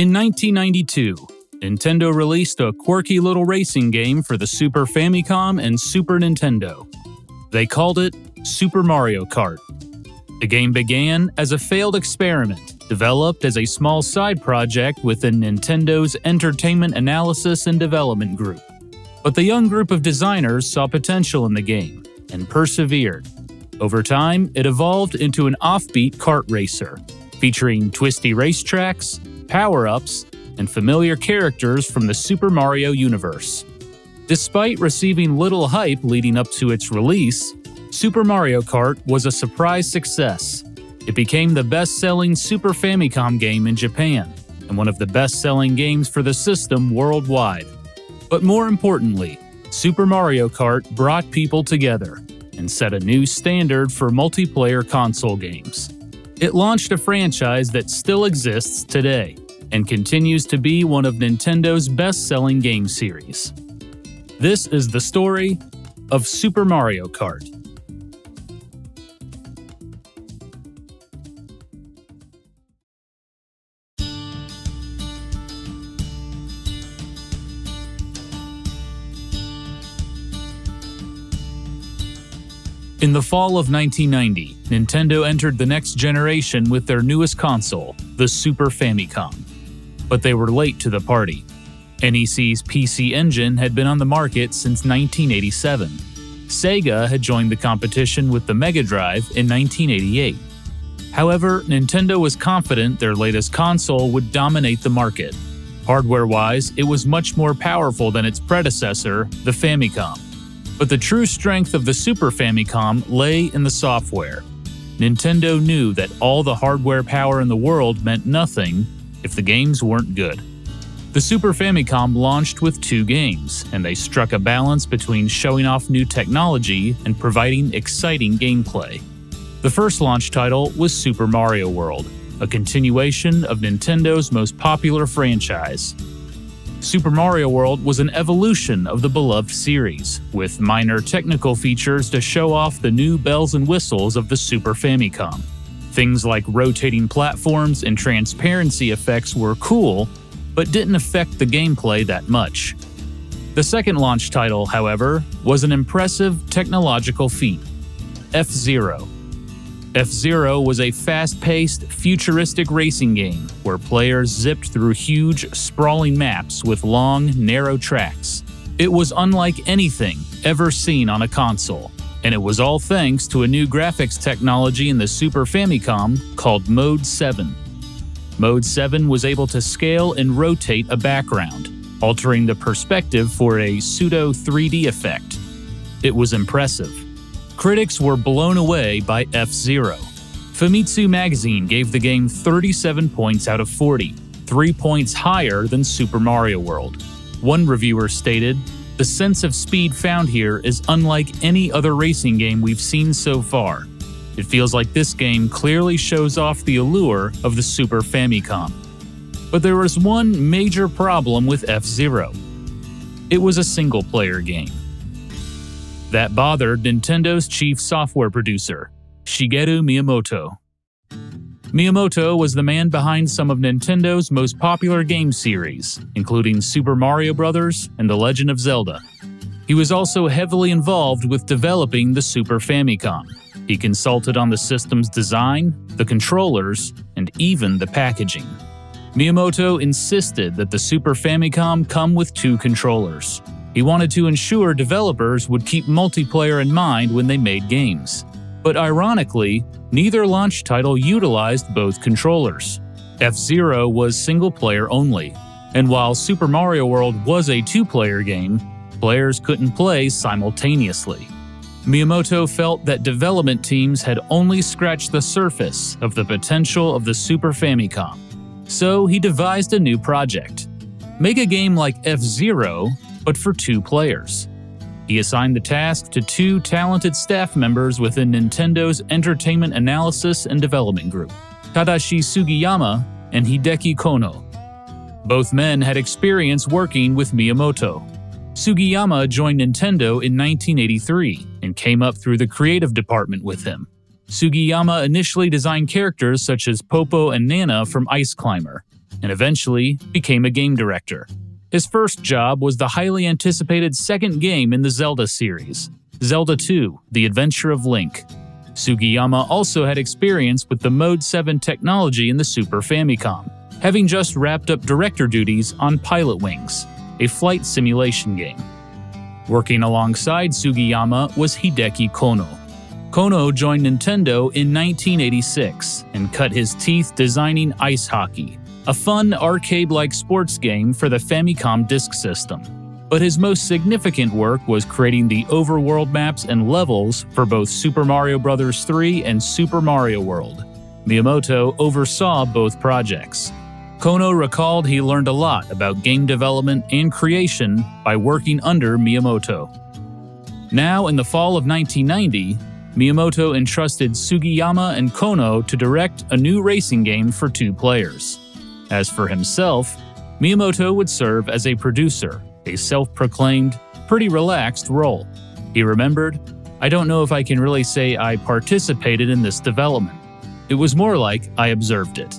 In 1992, Nintendo released a quirky little racing game for the Super Famicom and Super Nintendo. They called it Super Mario Kart. The game began as a failed experiment, developed as a small side project within Nintendo's Entertainment Analysis and Development Group. But the young group of designers saw potential in the game and persevered. Over time, it evolved into an offbeat kart racer, featuring twisty racetracks, power ups, and familiar characters from the Super Mario universe. Despite receiving little hype leading up to its release, Super Mario Kart was a surprise success. It became the best selling Super Famicom game in Japan and one of the best selling games for the system worldwide. But more importantly, Super Mario Kart brought people together and set a new standard for multiplayer console games. It launched a franchise that still exists today and continues to be one of Nintendo's best selling game series. This is the story of Super Mario Kart. In the fall of 1990, Nintendo entered the next generation with their newest console, the Super Famicom. But they were late to the party. NEC's PC Engine had been on the market since 1987. Sega had joined the competition with the Mega Drive in 1988. However, Nintendo was confident their latest console would dominate the market. Hardware wise, it was much more powerful than its predecessor, the Famicom. But the true strength of the Super Famicom lay in the software. Nintendo knew that all the hardware power in the world meant nothing if the games weren't good. The Super Famicom launched with two games, and they struck a balance between showing off new technology and providing exciting gameplay. The first launch title was Super Mario World, a continuation of Nintendo's most popular franchise, Super Mario World was an evolution of the beloved series, with minor technical features to show off the new bells and whistles of the Super Famicom. Things like rotating platforms and transparency effects were cool, but didn't affect the gameplay that much. The second launch title, however, was an impressive technological feat F Zero F Zero was a fast paced, futuristic racing game where players zipped through huge, sprawling maps with long, narrow tracks. It was unlike anything ever seen on a console, and it was all thanks to a new graphics technology in the Super Famicom called Mode 7. Mode 7 was able to scale and rotate a background, altering the perspective for a pseudo 3D effect. It was impressive. Critics were blown away by F Zero. Famitsu magazine gave the game 37 points out of 40, three points higher than Super Mario World. One reviewer stated, The sense of speed found here is unlike any other racing game we've seen so far. It feels like this game clearly shows off the allure of the Super Famicom. But there was one major problem with F Zero it was a single player game. That bothered Nintendo's chief software producer, Shigeru Miyamoto. Miyamoto was the man behind some of Nintendo's most popular game series, including Super Mario Bros. and The Legend of Zelda. He was also heavily involved with developing the Super Famicom. He consulted on the system's design, the controllers, and even the packaging. Miyamoto insisted that the Super Famicom come with two controllers, he wanted to ensure developers would keep multiplayer in mind when they made games. But ironically, neither launch title utilized both controllers. F Zero was single player only, and while Super Mario World was a two player game, players couldn't play simultaneously. Miyamoto felt that development teams had only scratched the surface of the potential of the Super Famicom. So he devised a new project. Make a game like F Zero but for two players. He assigned the task to two talented staff members within Nintendo's Entertainment Analysis and Development Group, Tadashi Sugiyama and Hideki Konno. Both men had experience working with Miyamoto. Sugiyama joined Nintendo in 1983 and came up through the creative department with him. Sugiyama initially designed characters such as Popo and Nana from Ice Climber, and eventually became a game director. His first job was the highly anticipated second game in the Zelda series, Zelda 2 The Adventure of Link. Sugiyama also had experience with the Mode 7 technology in the Super Famicom, having just wrapped up director duties on Pilotwings, a flight simulation game. Working alongside Sugiyama was Hideki Konno. Konno joined Nintendo in 1986 and cut his teeth designing Ice Hockey, a fun arcade like sports game for the Famicom Disk System. But his most significant work was creating the overworld maps and levels for both Super Mario Bros. 3 and Super Mario World. Miyamoto oversaw both projects. Konno recalled he learned a lot about game development and creation by working under Miyamoto. Now, in the fall of 1990, Miyamoto entrusted Sugiyama and Konno to direct a new racing game for two players. As for himself, Miyamoto would serve as a producer, a self proclaimed, pretty relaxed role. He remembered, I don't know if I can really say I participated in this development. It was more like I observed it.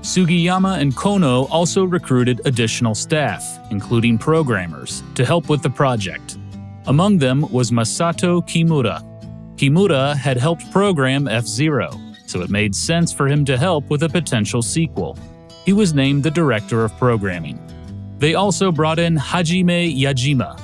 Sugiyama and Konno also recruited additional staff, including programmers, to help with the project. Among them was Masato Kimura. Kimura had helped program F Zero, so it made sense for him to help with a potential sequel. He was named the director of programming. They also brought in Hajime Yajima.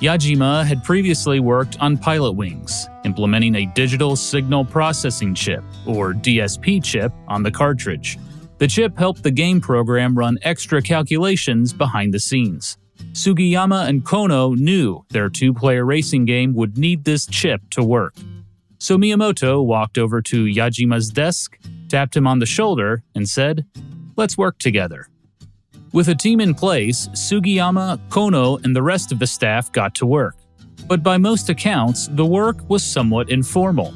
Yajima had previously worked on Pilot Wings, implementing a digital signal processing chip, or DSP chip, on the cartridge. The chip helped the game program run extra calculations behind the scenes. Sugiyama and Konno knew their two player racing game would need this chip to work. So Miyamoto walked over to Yajima's desk, tapped him on the shoulder, and said, Let's work together. With a team in place, Sugiyama, Konno, and the rest of the staff got to work. But by most accounts, the work was somewhat informal.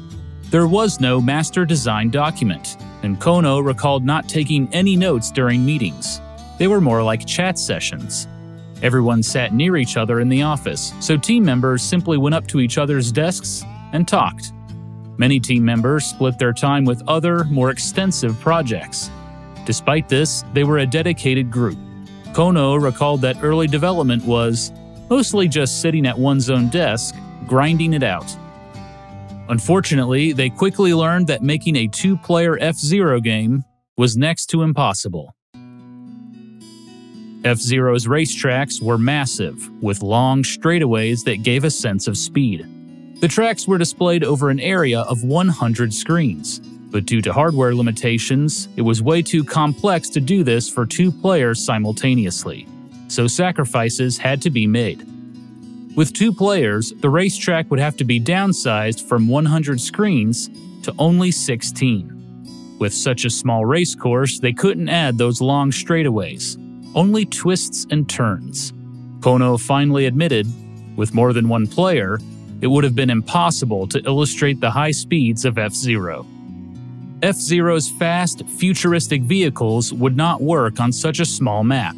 There was no master design document, and Konno recalled not taking any notes during meetings. They were more like chat sessions. Everyone sat near each other in the office, so team members simply went up to each other's desks and talked. Many team members split their time with other, more extensive projects. Despite this, they were a dedicated group. Konno recalled that early development was mostly just sitting at one's own desk, grinding it out. Unfortunately, they quickly learned that making a two player F Zero game was next to impossible. F Zero's racetracks were massive, with long straightaways that gave a sense of speed. The tracks were displayed over an area of 100 screens, but due to hardware limitations, it was way too complex to do this for two players simultaneously, so sacrifices had to be made. With two players, the racetrack would have to be downsized from 100 screens to only 16. With such a small race course, they couldn't add those long straightaways, only twists and turns. Konno finally admitted, with more than one player, it would have been impossible to illustrate the high speeds of F Zero. F Zero's fast, futuristic vehicles would not work on such a small map,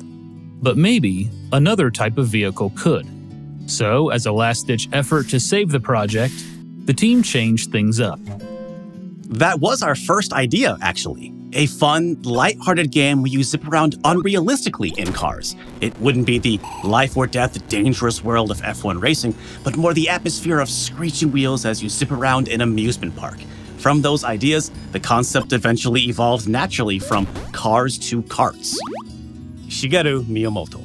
but maybe another type of vehicle could. So, as a last ditch effort to save the project, the team changed things up. That was our first idea, actually. A fun, light-hearted game where you zip around unrealistically in cars. It wouldn't be the life or death dangerous world of F1 racing, but more the atmosphere of screeching wheels as you zip around an amusement park. From those ideas, the concept eventually evolved naturally from cars to carts. Shigeru Miyamoto.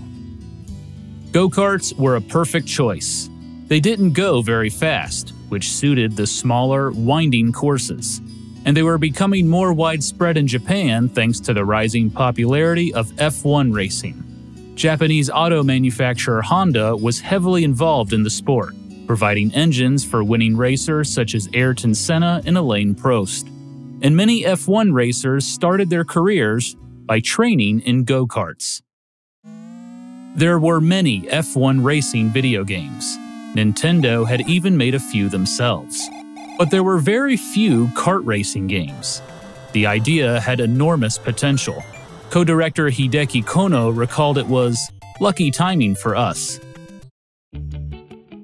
Go karts were a perfect choice. They didn't go very fast, which suited the smaller, winding courses. And they were becoming more widespread in Japan thanks to the rising popularity of F1 racing. Japanese auto manufacturer Honda was heavily involved in the sport, providing engines for winning racers such as Ayrton Senna and Alain Prost. And many F1 racers started their careers by training in go karts. There were many F1 racing video games. Nintendo had even made a few themselves. But there were very few kart racing games. The idea had enormous potential. Co director Hideki Konno recalled it was lucky timing for us.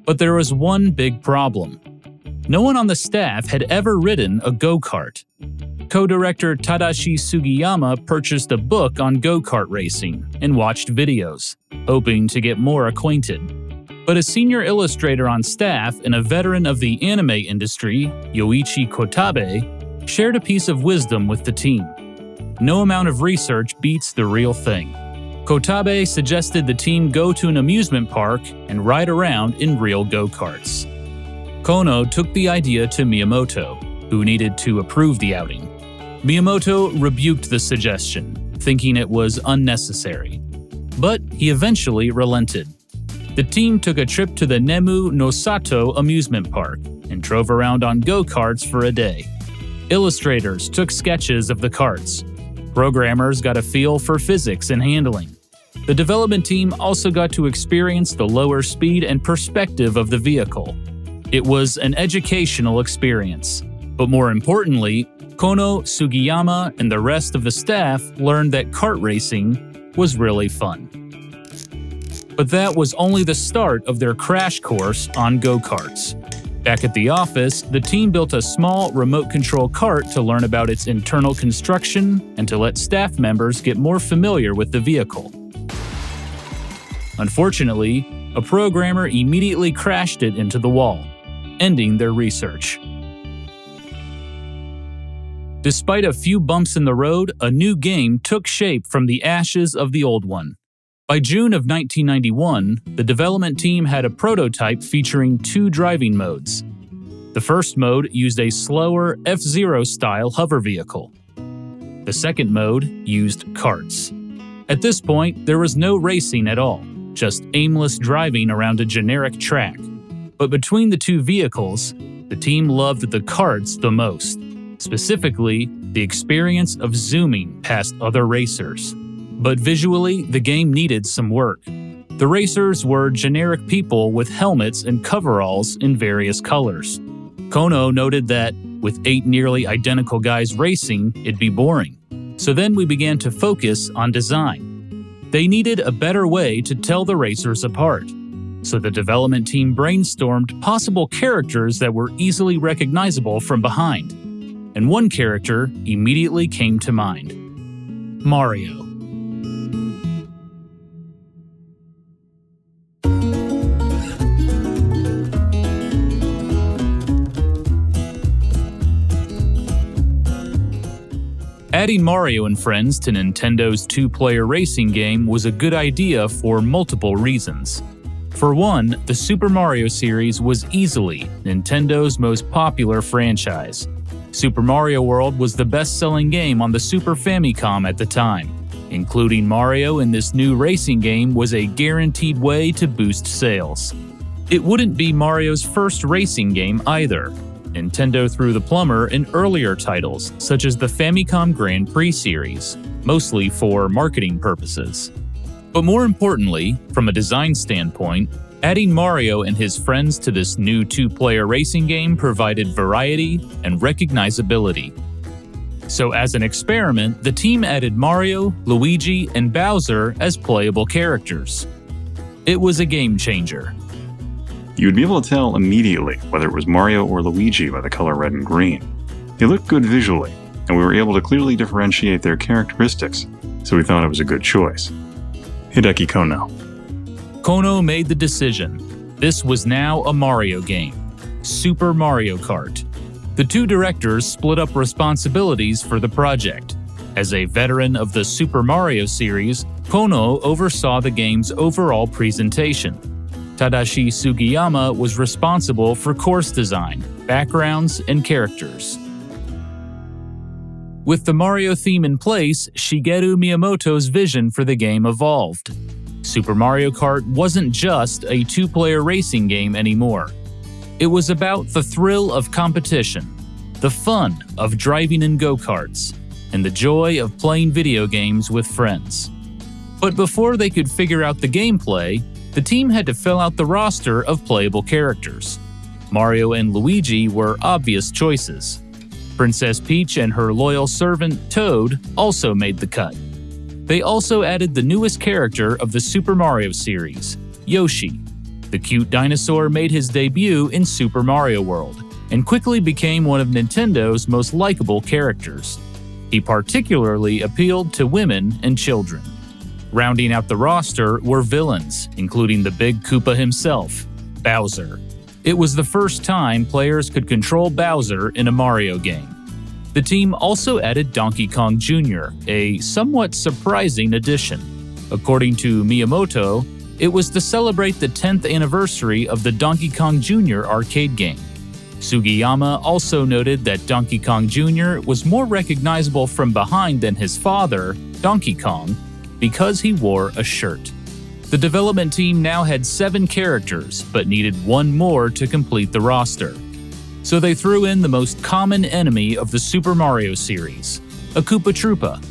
But there was one big problem. No one on the staff had ever ridden a go kart. Co director Tadashi Sugiyama purchased a book on go kart racing and watched videos, hoping to get more acquainted. But a senior illustrator on staff and a veteran of the anime industry, Yoichi Kotabe, shared a piece of wisdom with the team. No amount of research beats the real thing. Kotabe suggested the team go to an amusement park and ride around in real go karts. Konno took the idea to Miyamoto, who needed to approve the outing. Miyamoto rebuked the suggestion, thinking it was unnecessary. But he eventually relented. The team took a trip to the Nemu no Sato amusement park and drove around on go karts for a day. Illustrators took sketches of the carts. Programmers got a feel for physics and handling. The development team also got to experience the lower speed and perspective of the vehicle. It was an educational experience. But more importantly, Konno, Sugiyama, and the rest of the staff learned that kart racing was really fun. But that was only the start of their crash course on go karts. Back at the office, the team built a small remote control kart to learn about its internal construction and to let staff members get more familiar with the vehicle. Unfortunately, a programmer immediately crashed it into the wall, ending their research. Despite a few bumps in the road, a new game took shape from the ashes of the old one. By June of 1991, the development team had a prototype featuring two driving modes. The first mode used a slower F Zero style hover vehicle. The second mode used carts. At this point, there was no racing at all, just aimless driving around a generic track. But between the two vehicles, the team loved the carts the most specifically, the experience of zooming past other racers. But visually, the game needed some work. The racers were generic people with helmets and coveralls in various colors. Konno noted that, with eight nearly identical guys racing, it'd be boring. So then we began to focus on design. They needed a better way to tell the racers apart. So the development team brainstormed possible characters that were easily recognizable from behind and one character immediately came to mind Mario. Adding Mario and friends to Nintendo's two player racing game was a good idea for multiple reasons. For one, the Super Mario series was easily Nintendo's most popular franchise, Super Mario World was the best selling game on the Super Famicom at the time. Including Mario in this new racing game was a guaranteed way to boost sales. It wouldn't be Mario's first racing game either. Nintendo threw the plumber in earlier titles, such as the Famicom Grand Prix series, mostly for marketing purposes. But more importantly, from a design standpoint, Adding Mario and his friends to this new two player racing game provided variety and recognizability. So, as an experiment, the team added Mario, Luigi, and Bowser as playable characters. It was a game changer. You'd be able to tell immediately whether it was Mario or Luigi by the color red and green. They looked good visually, and we were able to clearly differentiate their characteristics, so we thought it was a good choice. Hideki Konno. Konno made the decision. This was now a Mario game Super Mario Kart. The two directors split up responsibilities for the project. As a veteran of the Super Mario series, Konno oversaw the game's overall presentation. Tadashi Sugiyama was responsible for course design, backgrounds, and characters. With the Mario theme in place, Shigeru Miyamoto's vision for the game evolved. Super Mario Kart wasn't just a two player racing game anymore. It was about the thrill of competition, the fun of driving in go karts, and the joy of playing video games with friends. But before they could figure out the gameplay, the team had to fill out the roster of playable characters. Mario and Luigi were obvious choices. Princess Peach and her loyal servant, Toad, also made the cut. They also added the newest character of the Super Mario series, Yoshi. The cute dinosaur made his debut in Super Mario World, and quickly became one of Nintendo's most likable characters. He particularly appealed to women and children. Rounding out the roster were villains, including the Big Koopa himself, Bowser. It was the first time players could control Bowser in a Mario game. The team also added Donkey Kong Jr., a somewhat surprising addition. According to Miyamoto, it was to celebrate the 10th anniversary of the Donkey Kong Jr. arcade game. Sugiyama also noted that Donkey Kong Jr. was more recognizable from behind than his father, Donkey Kong, because he wore a shirt. The development team now had seven characters, but needed one more to complete the roster so they threw in the most common enemy of the Super Mario series, a Koopa Troopa.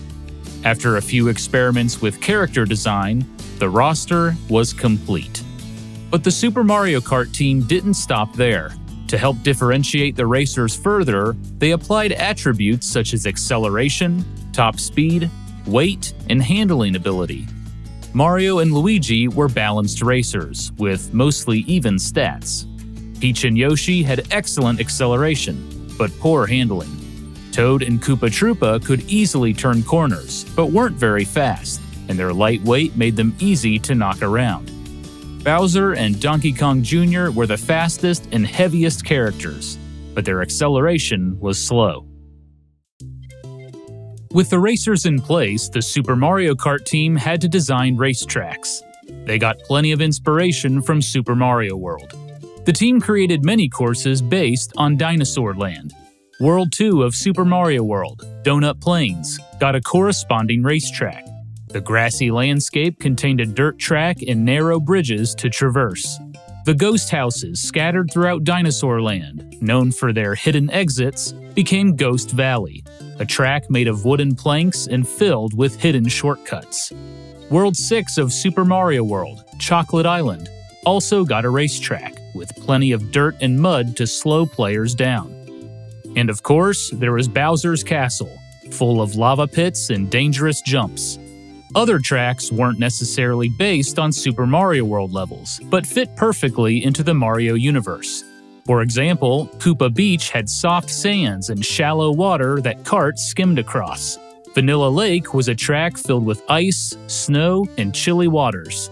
After a few experiments with character design, the roster was complete. But the Super Mario Kart team didn't stop there. To help differentiate the racers further, they applied attributes such as acceleration, top speed, weight, and handling ability. Mario and Luigi were balanced racers, with mostly even stats. Peach and Yoshi had excellent acceleration, but poor handling. Toad and Koopa Troopa could easily turn corners, but weren't very fast, and their lightweight made them easy to knock around. Bowser and Donkey Kong Jr. were the fastest and heaviest characters, but their acceleration was slow. With the racers in place, the Super Mario Kart team had to design racetracks. They got plenty of inspiration from Super Mario World. The team created many courses based on Dinosaur Land. World 2 of Super Mario World, Donut Plains, got a corresponding racetrack. The grassy landscape contained a dirt track and narrow bridges to traverse. The ghost houses scattered throughout Dinosaur Land, known for their hidden exits, became Ghost Valley, a track made of wooden planks and filled with hidden shortcuts. World 6 of Super Mario World, Chocolate Island, also got a racetrack with plenty of dirt and mud to slow players down. And of course, there was Bowser's Castle, full of lava pits and dangerous jumps. Other tracks weren't necessarily based on Super Mario World levels, but fit perfectly into the Mario universe. For example, Koopa Beach had soft sands and shallow water that carts skimmed across. Vanilla Lake was a track filled with ice, snow, and chilly waters.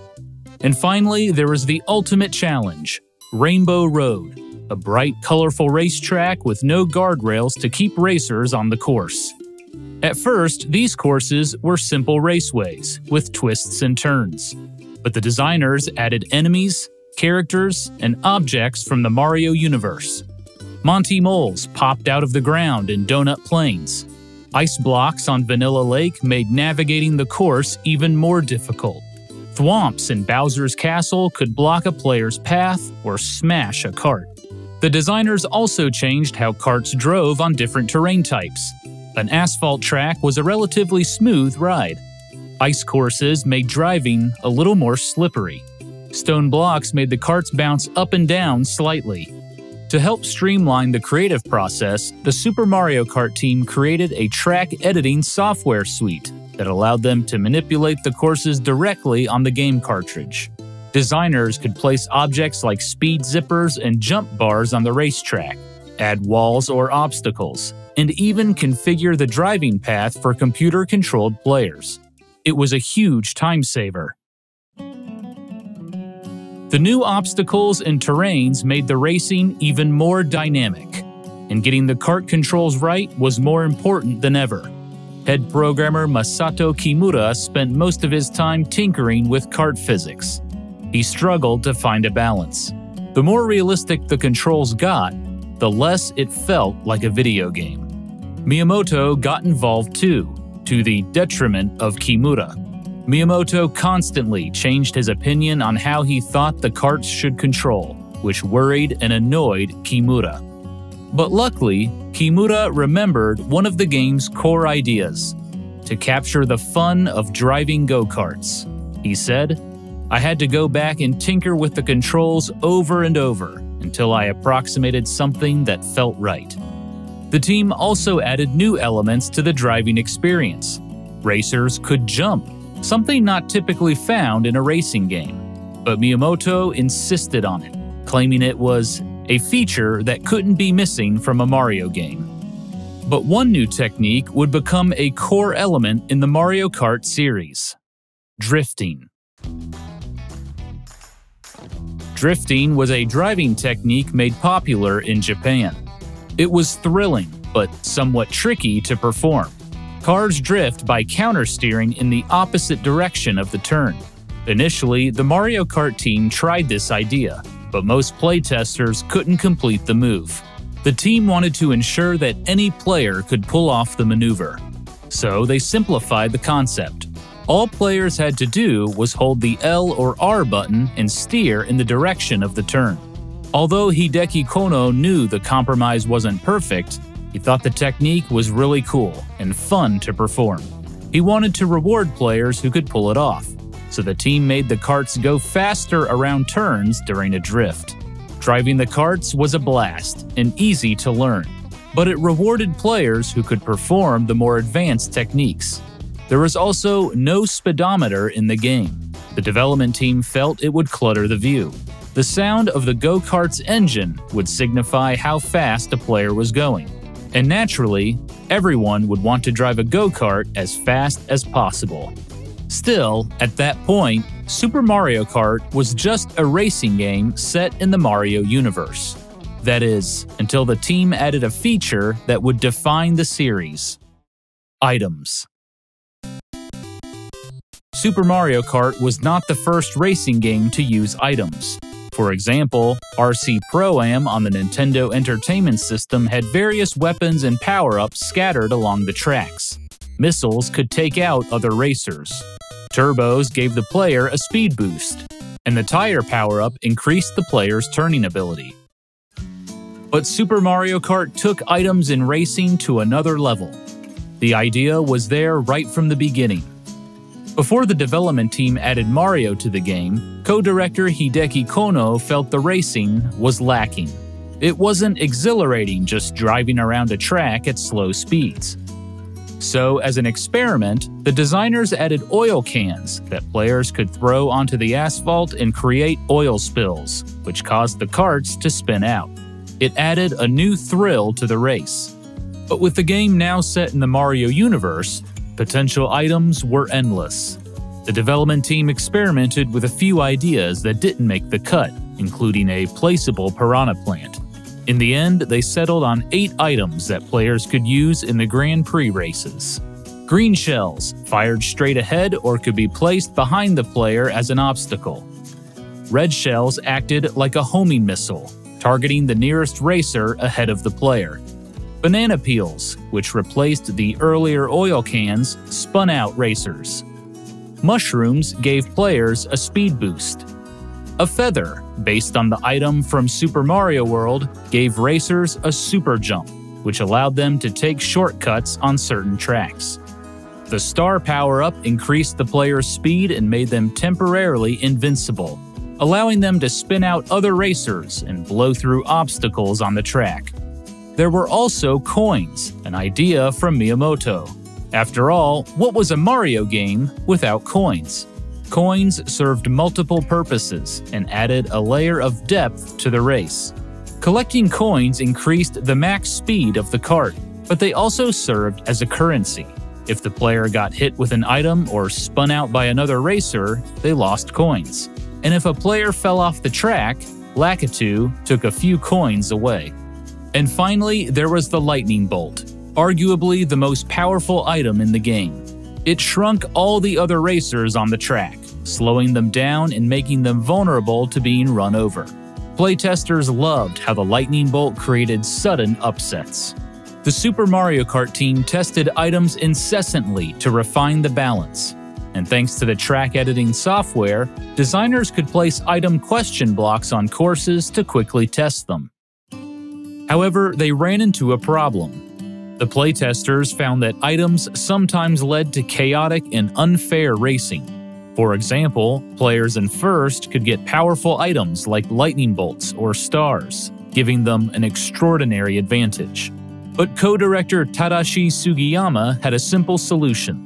And finally, there was the ultimate challenge Rainbow Road, a bright, colorful racetrack with no guardrails to keep racers on the course. At first, these courses were simple raceways with twists and turns, but the designers added enemies, characters, and objects from the Mario universe. Monty Moles popped out of the ground in Donut Plains. Ice blocks on Vanilla Lake made navigating the course even more difficult. Thwomps in Bowser's Castle could block a player's path or smash a cart. The designers also changed how carts drove on different terrain types. An asphalt track was a relatively smooth ride. Ice courses made driving a little more slippery. Stone blocks made the carts bounce up and down slightly. To help streamline the creative process, the Super Mario Kart team created a track editing software suite that allowed them to manipulate the courses directly on the game cartridge. Designers could place objects like speed zippers and jump bars on the racetrack, add walls or obstacles, and even configure the driving path for computer controlled players. It was a huge time saver. The new obstacles and terrains made the racing even more dynamic, and getting the kart controls right was more important than ever. Head programmer Masato Kimura spent most of his time tinkering with kart physics. He struggled to find a balance. The more realistic the controls got, the less it felt like a video game. Miyamoto got involved too, to the detriment of Kimura. Miyamoto constantly changed his opinion on how he thought the carts should control, which worried and annoyed Kimura. But luckily, Kimura remembered one of the game's core ideas to capture the fun of driving go karts. He said, I had to go back and tinker with the controls over and over until I approximated something that felt right. The team also added new elements to the driving experience. Racers could jump, something not typically found in a racing game. But Miyamoto insisted on it, claiming it was a feature that couldn't be missing from a Mario game. But one new technique would become a core element in the Mario Kart series drifting. Drifting was a driving technique made popular in Japan. It was thrilling, but somewhat tricky to perform. Cars drift by countersteering in the opposite direction of the turn. Initially, the Mario Kart team tried this idea, but most playtesters couldn't complete the move. The team wanted to ensure that any player could pull off the maneuver. So they simplified the concept. All players had to do was hold the L or R button and steer in the direction of the turn. Although Hideki Konno knew the compromise wasn't perfect, he thought the technique was really cool and fun to perform. He wanted to reward players who could pull it off, so the team made the carts go faster around turns during a drift. Driving the carts was a blast and easy to learn, but it rewarded players who could perform the more advanced techniques. There was also no speedometer in the game. The development team felt it would clutter the view. The sound of the go kart's engine would signify how fast a player was going. And naturally, everyone would want to drive a go kart as fast as possible. Still, at that point, Super Mario Kart was just a racing game set in the Mario universe. That is, until the team added a feature that would define the series items. Super Mario Kart was not the first racing game to use items. For example, RC Pro Am on the Nintendo Entertainment System had various weapons and power ups scattered along the tracks. Missiles could take out other racers. Turbos gave the player a speed boost, and the tire power up increased the player's turning ability. But Super Mario Kart took items in racing to another level. The idea was there right from the beginning. Before the development team added Mario to the game, co director Hideki Konno felt the racing was lacking. It wasn't exhilarating just driving around a track at slow speeds. So, as an experiment, the designers added oil cans that players could throw onto the asphalt and create oil spills, which caused the carts to spin out. It added a new thrill to the race. But with the game now set in the Mario universe, potential items were endless. The development team experimented with a few ideas that didn't make the cut, including a placeable piranha plant. In the end, they settled on eight items that players could use in the Grand Prix races. Green shells, fired straight ahead or could be placed behind the player as an obstacle. Red shells acted like a homing missile, targeting the nearest racer ahead of the player. Banana peels, which replaced the earlier oil cans, spun out racers. Mushrooms gave players a speed boost. A feather, based on the item from Super Mario World, gave racers a super jump, which allowed them to take shortcuts on certain tracks. The star power up increased the player's speed and made them temporarily invincible, allowing them to spin out other racers and blow through obstacles on the track. There were also coins, an idea from Miyamoto. After all, what was a Mario game without coins? Coins served multiple purposes and added a layer of depth to the race. Collecting coins increased the max speed of the cart, but they also served as a currency. If the player got hit with an item or spun out by another racer, they lost coins. And if a player fell off the track, Lakitu took a few coins away. And finally, there was the lightning bolt, arguably the most powerful item in the game. It shrunk all the other racers on the track, slowing them down and making them vulnerable to being run over. Playtesters loved how the lightning bolt created sudden upsets. The Super Mario Kart team tested items incessantly to refine the balance. And thanks to the track editing software, designers could place item question blocks on courses to quickly test them. However, they ran into a problem. The playtesters found that items sometimes led to chaotic and unfair racing. For example, players in first could get powerful items like lightning bolts or stars, giving them an extraordinary advantage. But co director Tadashi Sugiyama had a simple solution.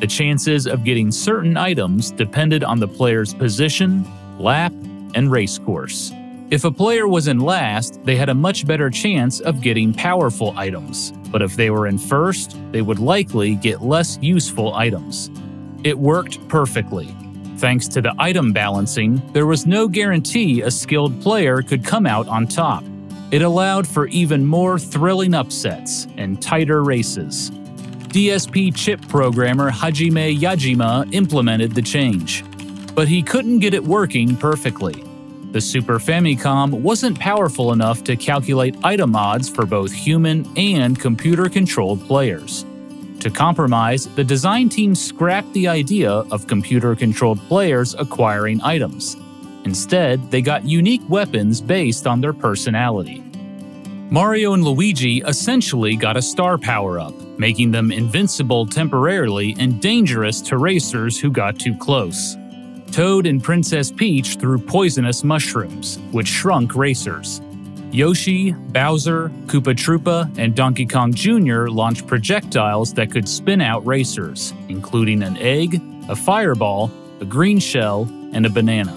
The chances of getting certain items depended on the player's position, lap, and race course. If a player was in last, they had a much better chance of getting powerful items, but if they were in first, they would likely get less useful items. It worked perfectly. Thanks to the item balancing, there was no guarantee a skilled player could come out on top. It allowed for even more thrilling upsets and tighter races. DSP chip programmer Hajime Yajima implemented the change, but he couldn't get it working perfectly. The Super Famicom wasn't powerful enough to calculate item odds for both human and computer controlled players. To compromise, the design team scrapped the idea of computer controlled players acquiring items. Instead, they got unique weapons based on their personality. Mario and Luigi essentially got a star power up, making them invincible temporarily and dangerous to racers who got too close. Toad and Princess Peach threw poisonous mushrooms, which shrunk racers. Yoshi, Bowser, Koopa Troopa, and Donkey Kong Jr. launched projectiles that could spin out racers, including an egg, a fireball, a green shell, and a banana.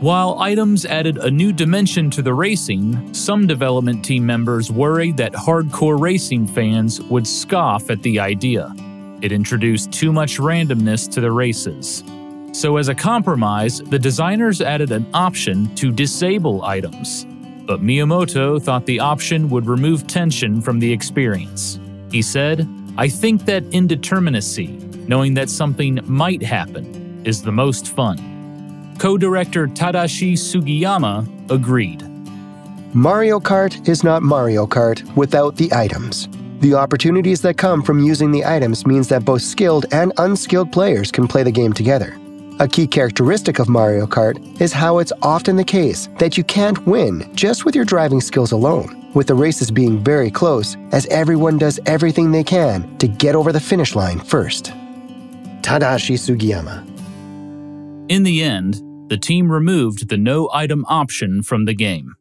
While items added a new dimension to the racing, some development team members worried that hardcore racing fans would scoff at the idea. It introduced too much randomness to the races. So, as a compromise, the designers added an option to disable items. But Miyamoto thought the option would remove tension from the experience. He said, I think that indeterminacy, knowing that something might happen, is the most fun. Co director Tadashi Sugiyama agreed. Mario Kart is not Mario Kart without the items. The opportunities that come from using the items means that both skilled and unskilled players can play the game together. A key characteristic of Mario Kart is how it's often the case that you can't win just with your driving skills alone, with the races being very close as everyone does everything they can to get over the finish line first. Tadashi Sugiyama. In the end, the team removed the no item option from the game.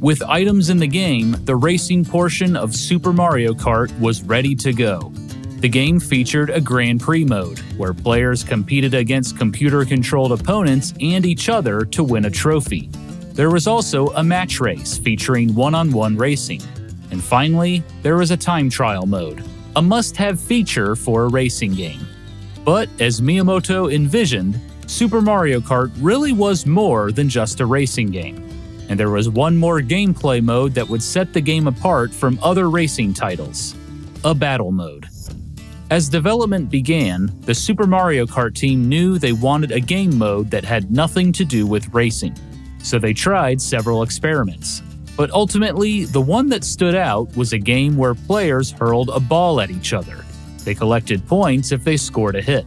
With items in the game, the racing portion of Super Mario Kart was ready to go. The game featured a Grand Prix mode, where players competed against computer controlled opponents and each other to win a trophy. There was also a match race featuring one on one racing. And finally, there was a time trial mode, a must have feature for a racing game. But as Miyamoto envisioned, Super Mario Kart really was more than just a racing game. And there was one more gameplay mode that would set the game apart from other racing titles a battle mode. As development began, the Super Mario Kart team knew they wanted a game mode that had nothing to do with racing, so they tried several experiments. But ultimately, the one that stood out was a game where players hurled a ball at each other. They collected points if they scored a hit,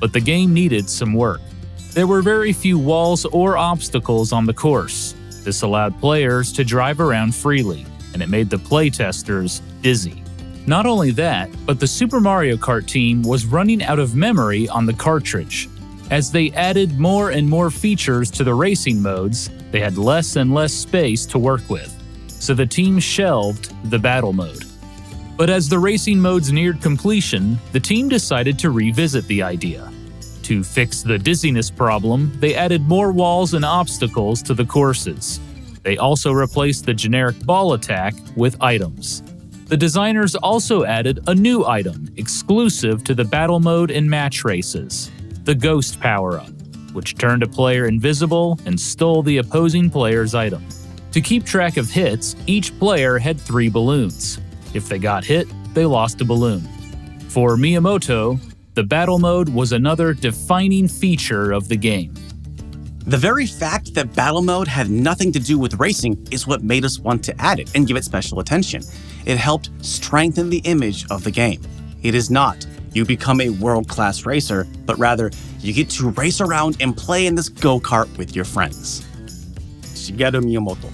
but the game needed some work. There were very few walls or obstacles on the course. This allowed players to drive around freely, and it made the playtesters dizzy. Not only that, but the Super Mario Kart team was running out of memory on the cartridge. As they added more and more features to the racing modes, they had less and less space to work with. So the team shelved the battle mode. But as the racing modes neared completion, the team decided to revisit the idea. To fix the dizziness problem, they added more walls and obstacles to the courses. They also replaced the generic ball attack with items. The designers also added a new item exclusive to the battle mode and match races the Ghost power up, which turned a player invisible and stole the opposing player's item. To keep track of hits, each player had three balloons. If they got hit, they lost a balloon. For Miyamoto, the battle mode was another defining feature of the game. The very fact that battle mode had nothing to do with racing is what made us want to add it and give it special attention. It helped strengthen the image of the game. It is not you become a world class racer, but rather you get to race around and play in this go kart with your friends. Shigeru Miyamoto.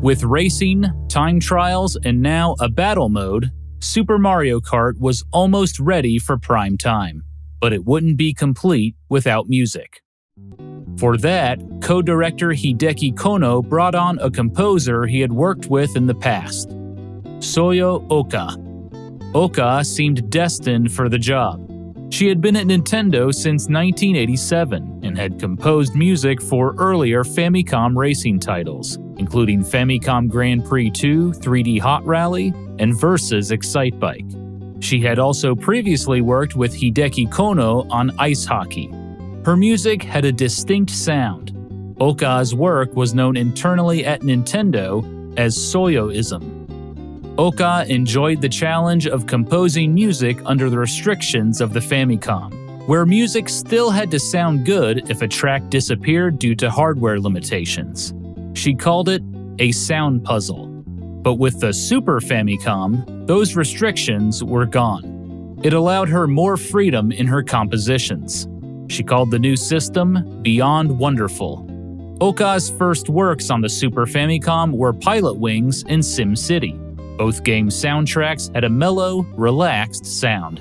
With racing, time trials, and now a battle mode, Super Mario Kart was almost ready for prime time but it wouldn't be complete without music. For that, co director Hideki Konno brought on a composer he had worked with in the past, Soyo Oka. Oka seemed destined for the job. She had been at Nintendo since 1987 and had composed music for earlier Famicom racing titles, including Famicom Grand Prix 2, 3D Hot Rally, and Versus Excitebike. She had also previously worked with Hideki Konno on ice hockey. Her music had a distinct sound. Oka's work was known internally at Nintendo as Soyoism. Oka enjoyed the challenge of composing music under the restrictions of the Famicom where music still had to sound good if a track disappeared due to hardware limitations. She called it a sound puzzle. But with the Super Famicom, those restrictions were gone. It allowed her more freedom in her compositions. She called the new system Beyond Wonderful. Oka's first works on the Super Famicom were Pilotwings and SimCity. Both game soundtracks had a mellow, relaxed sound.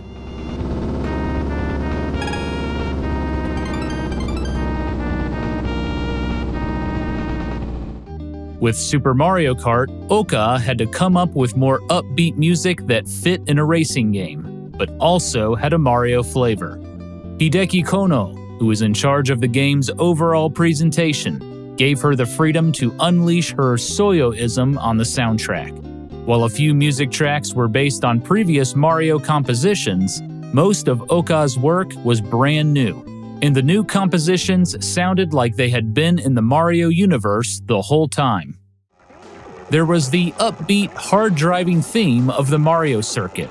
With Super Mario Kart, Oka had to come up with more upbeat music that fit in a racing game, but also had a Mario flavor. Hideki Konno, who was in charge of the game's overall presentation, gave her the freedom to unleash her Soyoism on the soundtrack. While a few music tracks were based on previous Mario compositions, most of Oka's work was brand new and the new compositions sounded like they had been in the Mario universe the whole time. There was the upbeat, hard driving theme of the Mario circuit.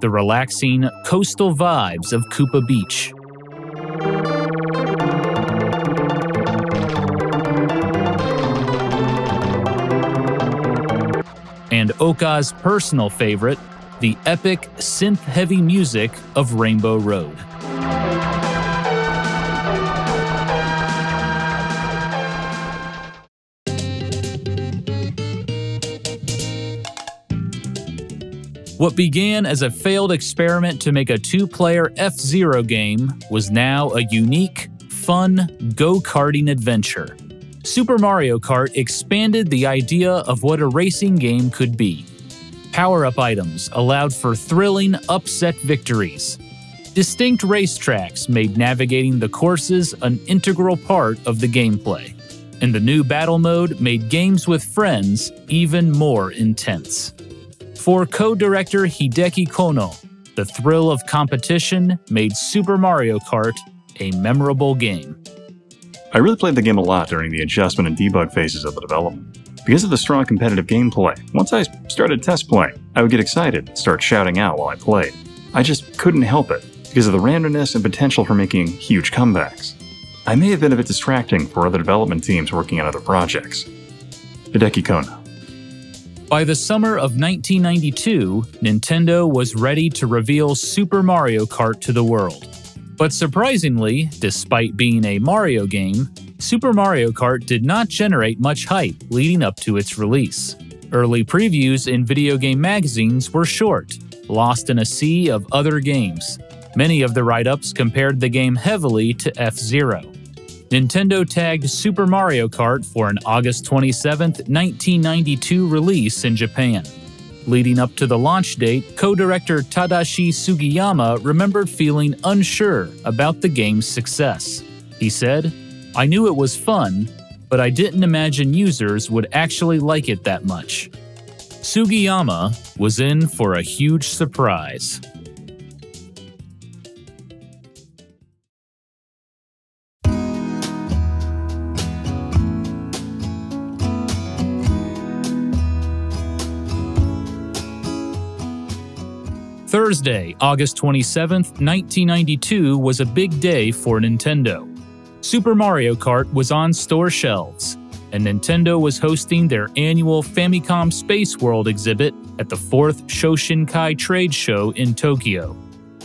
The relaxing, coastal vibes of Koopa Beach. and Oka's personal favorite, the epic synth heavy music of Rainbow Road. What began as a failed experiment to make a two player F Zero game was now a unique, fun go karting adventure. Super Mario Kart expanded the idea of what a racing game could be. Power up items allowed for thrilling, upset victories. Distinct racetracks made navigating the courses an integral part of the gameplay. And the new battle mode made games with friends even more intense. For co director Hideki Konno, the thrill of competition made Super Mario Kart a memorable game. I really played the game a lot during the adjustment and debug phases of the development. Because of the strong competitive gameplay, once I started test playing, I would get excited and start shouting out while I played. I just couldn't help it, because of the randomness and potential for making huge comebacks. I may have been a bit distracting for other development teams working on other projects. Hideki Konno. By the summer of 1992, Nintendo was ready to reveal Super Mario Kart to the world. But surprisingly, despite being a Mario game, Super Mario Kart did not generate much hype leading up to its release. Early previews in video game magazines were short, lost in a sea of other games. Many of the write ups compared the game heavily to F Zero. Nintendo tagged Super Mario Kart for an August 27, 1992 release in Japan. Leading up to the launch date, co director Tadashi Sugiyama remembered feeling unsure about the game's success. He said, I knew it was fun, but I didn't imagine users would actually like it that much. Sugiyama was in for a huge surprise. Thursday, August 27, 1992 was a big day for Nintendo. Super Mario Kart was on store shelves, and Nintendo was hosting their annual Famicom Space World exhibit at the 4th Shoshinkai Trade Show in Tokyo.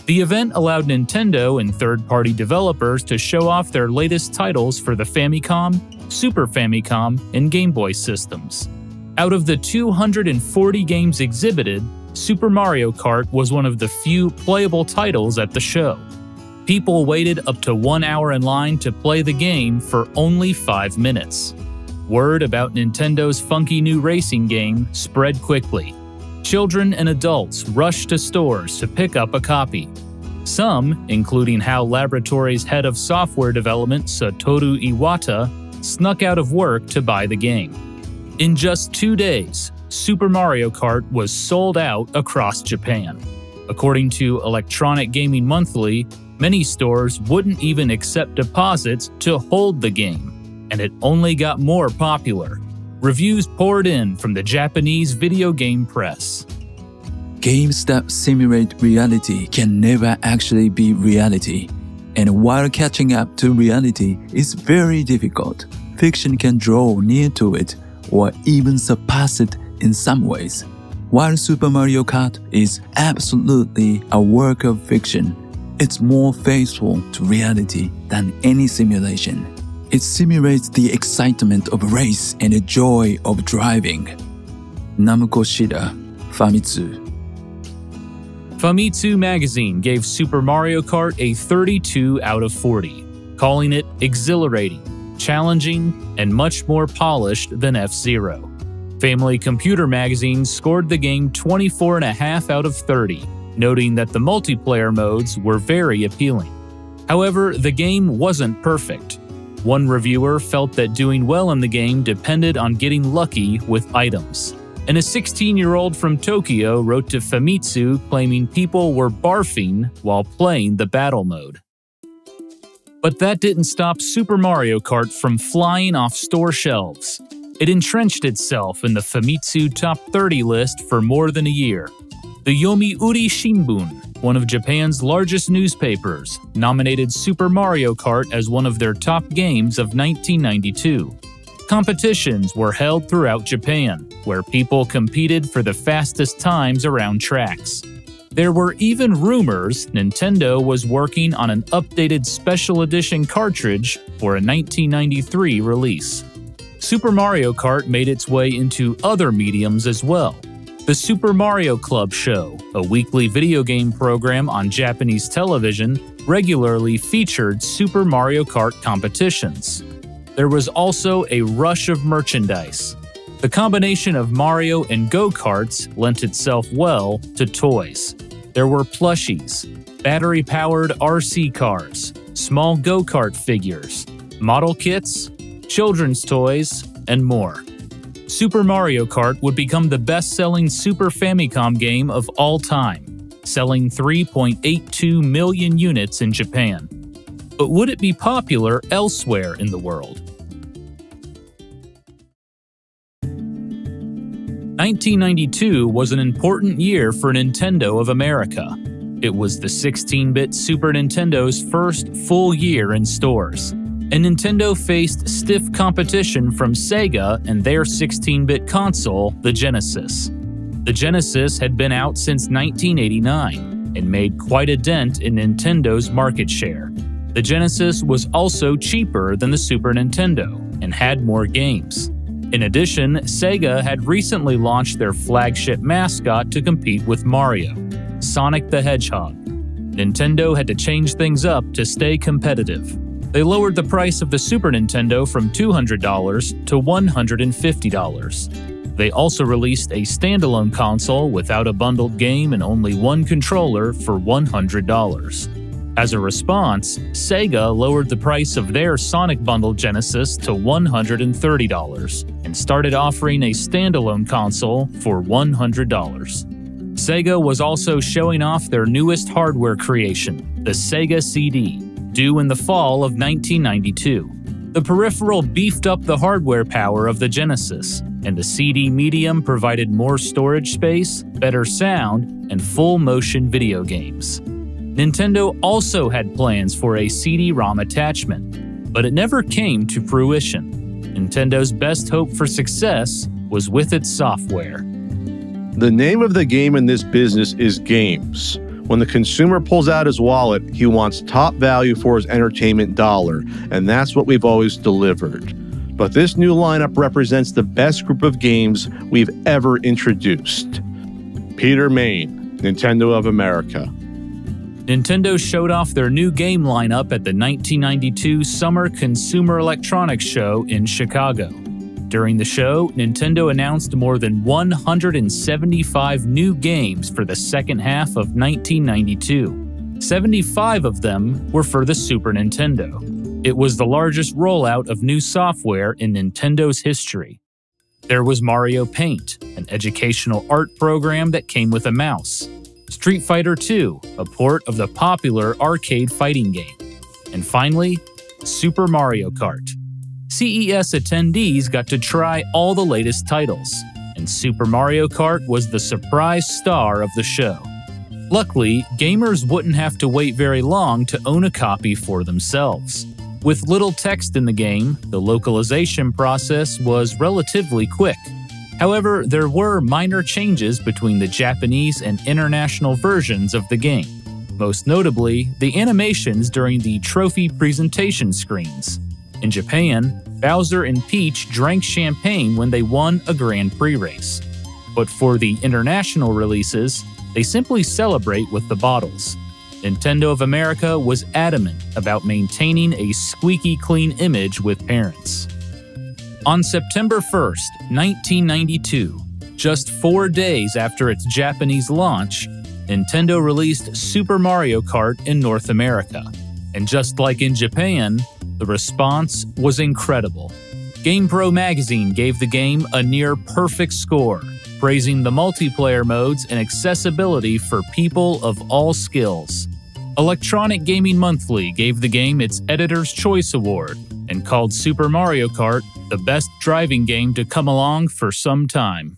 The event allowed Nintendo and third party developers to show off their latest titles for the Famicom, Super Famicom, and Game Boy systems. Out of the 240 games exhibited, Super Mario Kart was one of the few playable titles at the show. People waited up to one hour in line to play the game for only five minutes. Word about Nintendo's funky new racing game spread quickly. Children and adults rushed to stores to pick up a copy. Some, including HAL Laboratories head of software development Satoru Iwata, snuck out of work to buy the game. In just two days, Super Mario Kart was sold out across Japan. According to Electronic Gaming Monthly, many stores wouldn't even accept deposits to hold the game, and it only got more popular. Reviews poured in from the Japanese video game press. Games that simulate reality can never actually be reality, and while catching up to reality is very difficult, fiction can draw near to it or even surpass it in some ways. While Super Mario Kart is absolutely a work of fiction, it's more faithful to reality than any simulation. It simulates the excitement of race and the joy of driving. Namco Shida, Famitsu. Famitsu magazine gave Super Mario Kart a 32 out of 40, calling it exhilarating, challenging, and much more polished than F Zero. Family Computer magazine scored the game 24.5 out of 30, noting that the multiplayer modes were very appealing. However, the game wasn't perfect. One reviewer felt that doing well in the game depended on getting lucky with items. And a 16 year old from Tokyo wrote to Famitsu claiming people were barfing while playing the battle mode. But that didn't stop Super Mario Kart from flying off store shelves. It entrenched itself in the Famitsu Top 30 list for more than a year. The Yomiuri Shimbun, one of Japan's largest newspapers, nominated Super Mario Kart as one of their top games of 1992. Competitions were held throughout Japan, where people competed for the fastest times around tracks. There were even rumors Nintendo was working on an updated special edition cartridge for a 1993 release. Super Mario Kart made its way into other mediums as well. The Super Mario Club Show, a weekly video game program on Japanese television, regularly featured Super Mario Kart competitions. There was also a rush of merchandise. The combination of Mario and go karts lent itself well to toys. There were plushies, battery powered RC cars, small go kart figures, model kits, children's toys, and more. Super Mario Kart would become the best selling Super Famicom game of all time, selling 3.82 million units in Japan. But would it be popular elsewhere in the world? 1992 was an important year for Nintendo of America. It was the 16 bit Super Nintendo's first full year in stores and Nintendo faced stiff competition from Sega and their 16 bit console, the Genesis. The Genesis had been out since 1989 and made quite a dent in Nintendo's market share. The Genesis was also cheaper than the Super Nintendo and had more games. In addition, Sega had recently launched their flagship mascot to compete with Mario, Sonic the Hedgehog. Nintendo had to change things up to stay competitive. They lowered the price of the Super Nintendo from $200 to $150. They also released a standalone console without a bundled game and only one controller for $100. As a response, Sega lowered the price of their Sonic Bundle Genesis to $130 and started offering a standalone console for $100. Sega was also showing off their newest hardware creation, the Sega CD, due in the fall of 1992. The peripheral beefed up the hardware power of the Genesis, and the CD medium provided more storage space, better sound, and full motion video games. Nintendo also had plans for a CD ROM attachment, but it never came to fruition. Nintendo's best hope for success was with its software. The name of the game in this business is games. When the consumer pulls out his wallet, he wants top value for his entertainment dollar, and that's what we've always delivered. But this new lineup represents the best group of games we've ever introduced. Peter Main, Nintendo of America. Nintendo showed off their new game lineup at the 1992 Summer Consumer Electronics Show in Chicago. During the show, Nintendo announced more than 175 new games for the second half of 1992. 75 of them were for the Super Nintendo. It was the largest rollout of new software in Nintendo's history. There was Mario Paint, an educational art program that came with a mouse. Street Fighter II, a port of the popular arcade fighting game. And finally, Super Mario Kart. CES attendees got to try all the latest titles, and Super Mario Kart was the surprise star of the show. Luckily, gamers wouldn't have to wait very long to own a copy for themselves. With little text in the game, the localization process was relatively quick. However, there were minor changes between the Japanese and international versions of the game, most notably the animations during the trophy presentation screens. In Japan, Bowser and Peach drank champagne when they won a Grand Prix race. But for the international releases, they simply celebrate with the bottles. Nintendo of America was adamant about maintaining a squeaky clean image with parents. On September 1st, 1992, just four days after its Japanese launch, Nintendo released Super Mario Kart in North America. And just like in Japan, the response was incredible. GamePro magazine gave the game a near perfect score, praising the multiplayer modes and accessibility for people of all skills. Electronic Gaming Monthly gave the game its Editor's Choice Award and called Super Mario Kart the best driving game to come along for some time.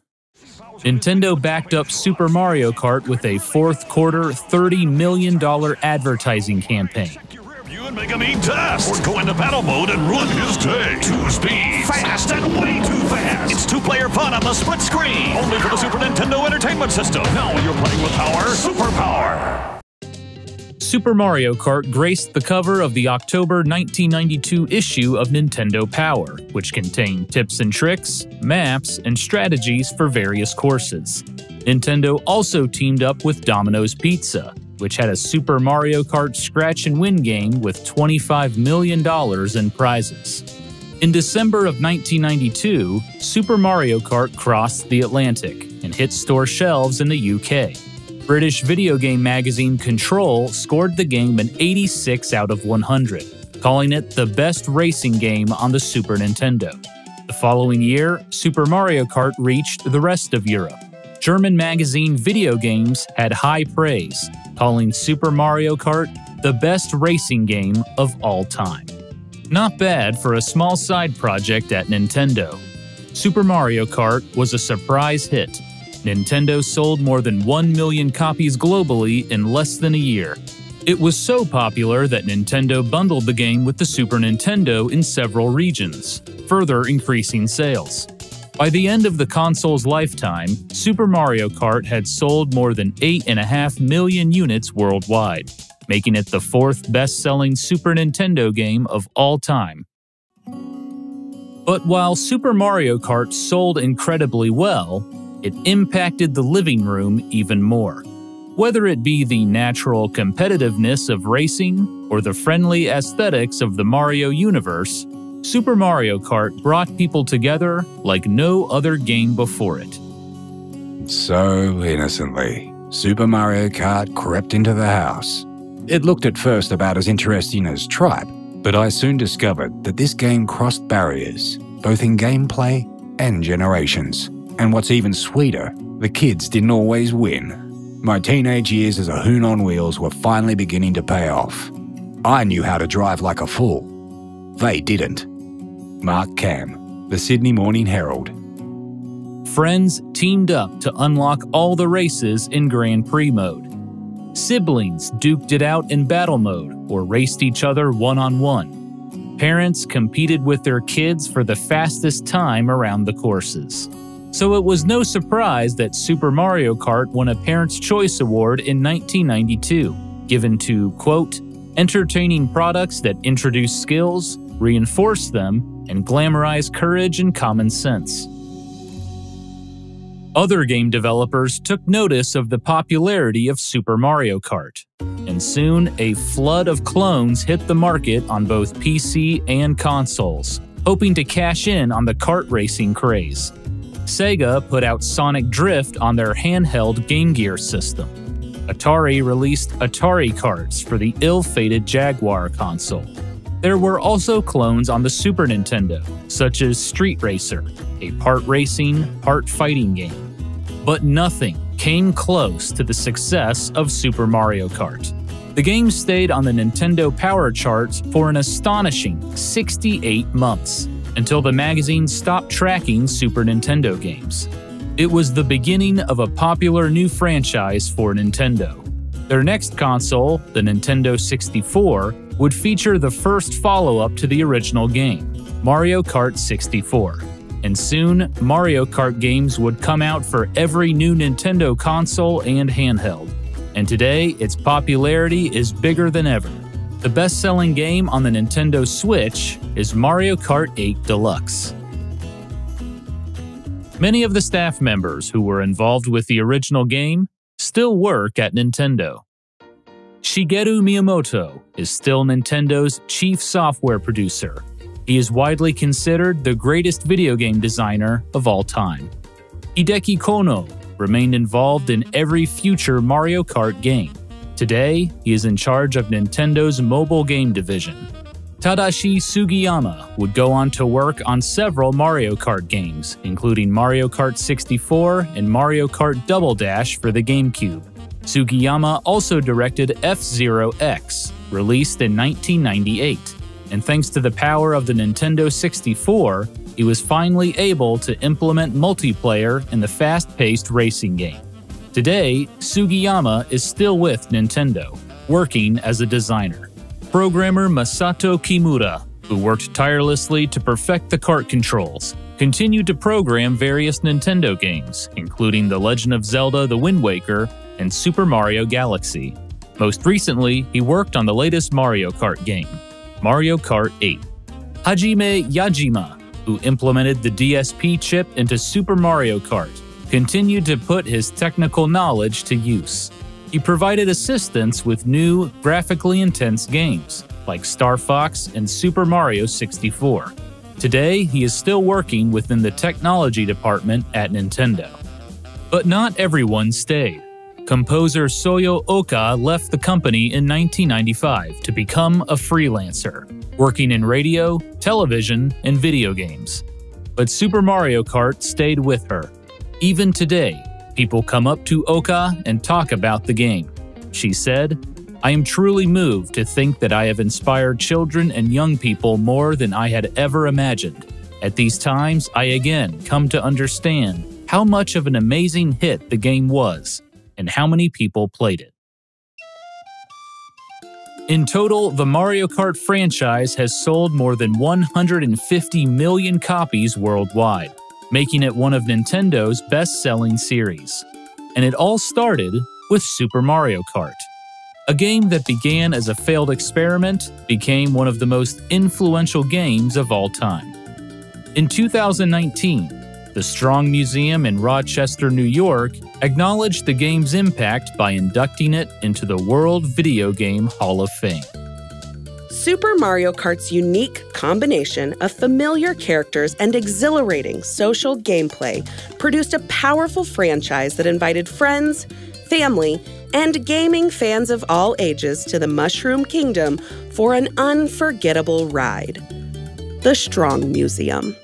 Nintendo backed up Super Mario Kart with a fourth quarter $30 million advertising campaign. You and make him eat dust. Or go into battle mode and ruin his day. Two speeds. Fast and way too fast. It's two-player fun on the split screen. Only for the Super Nintendo Entertainment System. Now you're playing with power. Superpower. Super Mario Kart graced the cover of the October 1992 issue of Nintendo Power, which contained tips and tricks, maps, and strategies for various courses. Nintendo also teamed up with Domino's Pizza, which had a Super Mario Kart scratch and win game with $25 million in prizes. In December of 1992, Super Mario Kart crossed the Atlantic and hit store shelves in the UK. British video game magazine Control scored the game an 86 out of 100, calling it the best racing game on the Super Nintendo. The following year, Super Mario Kart reached the rest of Europe. German magazine Video Games had high praise, calling Super Mario Kart the best racing game of all time. Not bad for a small side project at Nintendo. Super Mario Kart was a surprise hit Nintendo sold more than 1 million copies globally in less than a year. It was so popular that Nintendo bundled the game with the Super Nintendo in several regions, further increasing sales. By the end of the console's lifetime, Super Mario Kart had sold more than 8.5 million units worldwide, making it the fourth best selling Super Nintendo game of all time. But while Super Mario Kart sold incredibly well, it impacted the living room even more. Whether it be the natural competitiveness of racing or the friendly aesthetics of the Mario universe, Super Mario Kart brought people together like no other game before it. So innocently, Super Mario Kart crept into the house. It looked at first about as interesting as Tripe, but I soon discovered that this game crossed barriers, both in gameplay and generations. And what's even sweeter, the kids didn't always win. My teenage years as a hoon on wheels were finally beginning to pay off. I knew how to drive like a fool. They didn't. Mark Cam, the Sydney Morning Herald. Friends teamed up to unlock all the races in Grand Prix mode. Siblings duked it out in battle mode or raced each other one on one. Parents competed with their kids for the fastest time around the courses. So it was no surprise that Super Mario Kart won a Parents' Choice Award in 1992, given to, quote, entertaining products that introduce skills, reinforce them, and glamorize courage and common sense. Other game developers took notice of the popularity of Super Mario Kart, and soon a flood of clones hit the market on both PC and consoles, hoping to cash in on the kart racing craze. Sega put out Sonic Drift on their handheld Game Gear system. Atari released Atari Karts for the ill fated Jaguar console. There were also clones on the Super Nintendo, such as Street Racer, a part racing, part fighting game. But nothing came close to the success of Super Mario Kart. The game stayed on the Nintendo Power charts for an astonishing 68 months until the magazine stopped tracking Super Nintendo games. It was the beginning of a popular new franchise for Nintendo. Their next console, the Nintendo 64, would feature the first follow up to the original game, Mario Kart 64. And soon, Mario Kart games would come out for every new Nintendo console and handheld. And today, its popularity is bigger than ever. The best selling game on the Nintendo Switch is Mario Kart 8 Deluxe. Many of the staff members who were involved with the original game still work at Nintendo. Shigeru Miyamoto is still Nintendo's chief software producer. He is widely considered the greatest video game designer of all time. Hideki Konno remained involved in every future Mario Kart game. Today, he is in charge of Nintendo's mobile game division. Tadashi Sugiyama would go on to work on several Mario Kart games, including Mario Kart 64 and Mario Kart Double Dash for the GameCube. Sugiyama also directed F Zero X, released in 1998, and thanks to the power of the Nintendo 64, he was finally able to implement multiplayer in the fast paced racing game. Today, Sugiyama is still with Nintendo, working as a designer. Programmer Masato Kimura, who worked tirelessly to perfect the kart controls, continued to program various Nintendo games, including The Legend of Zelda The Wind Waker and Super Mario Galaxy. Most recently, he worked on the latest Mario Kart game, Mario Kart 8. Hajime Yajima, who implemented the DSP chip into Super Mario Kart, continued to put his technical knowledge to use. He provided assistance with new, graphically intense games, like Star Fox and Super Mario 64. Today, he is still working within the technology department at Nintendo. But not everyone stayed. Composer Soyo Oka left the company in 1995 to become a freelancer, working in radio, television, and video games. But Super Mario Kart stayed with her, even today, people come up to Oka and talk about the game. She said, I am truly moved to think that I have inspired children and young people more than I had ever imagined. At these times, I again come to understand how much of an amazing hit the game was and how many people played it. In total, the Mario Kart franchise has sold more than 150 million copies worldwide making it one of Nintendo's best selling series. And it all started with Super Mario Kart. A game that began as a failed experiment became one of the most influential games of all time. In 2019, the Strong Museum in Rochester, New York acknowledged the game's impact by inducting it into the World Video Game Hall of Fame. Super Mario Kart's unique combination of familiar characters and exhilarating social gameplay produced a powerful franchise that invited friends, family, and gaming fans of all ages to the Mushroom Kingdom for an unforgettable ride. The Strong Museum.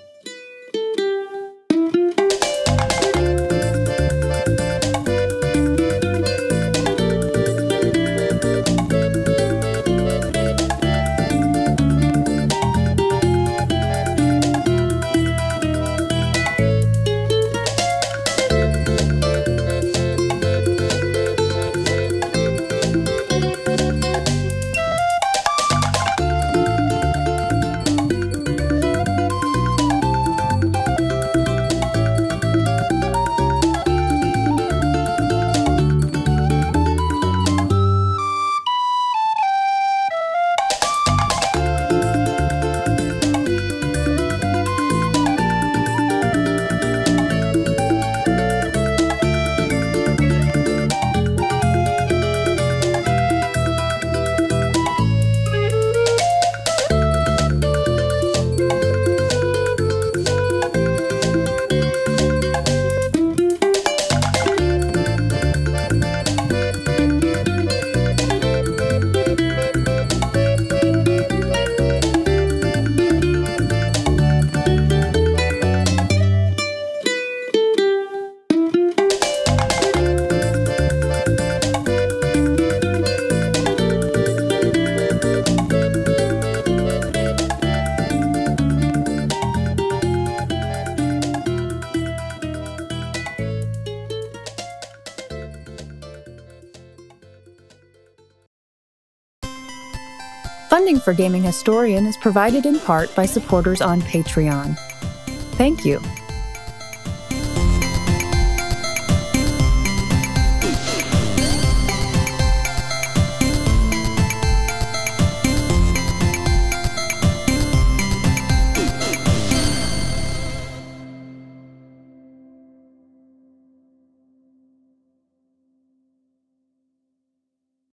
For Gaming Historian is provided in part by supporters on Patreon. Thank you.